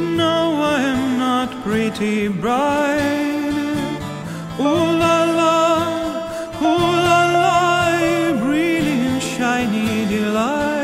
No, I am not pretty bride. Ooh la la, ooh la la, brilliant shiny delight.